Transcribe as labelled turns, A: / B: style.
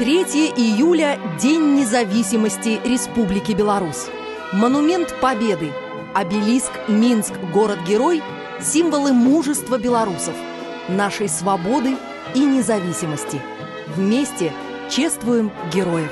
A: 3 июля – День независимости Республики Беларусь. Монумент Победы, обелиск Минск, город-герой – символы мужества белорусов, нашей свободы и независимости. Вместе чествуем героев.